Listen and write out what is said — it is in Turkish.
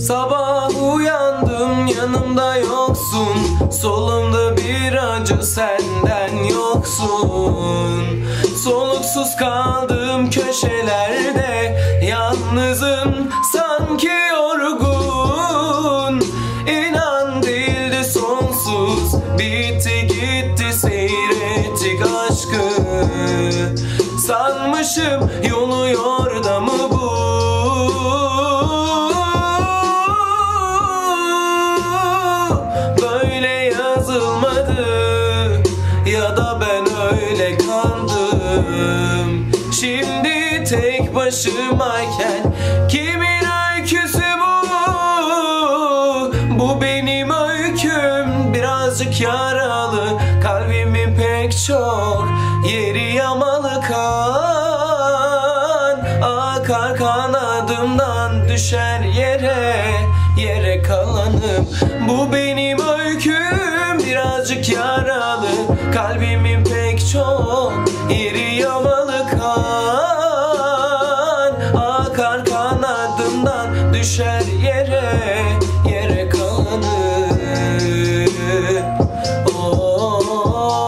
Sabah uyandım yanımda yoksun. Solumda bir acı senden yoksun. Soluksuz kaldım köşelerde Yalnızım sanki yorgun. İnan değildi sonsuz Bitti gitti seyrettik aşkı. Sanmışım yolu yorda Ya da ben öyle kandım. Şimdi tek başımayken Kimin öyküsü bu? Bu benim öyküm Birazcık yaralı. Kalbimin pek çok Yeri yamalı kan. Akar kanadımdan düşer yere Yere kalanım. Bu benim Kalbimin pek çok yeri yamalı kan Akar kanadımdan düşer yere Yere kalanır oh, oh, oh, oh.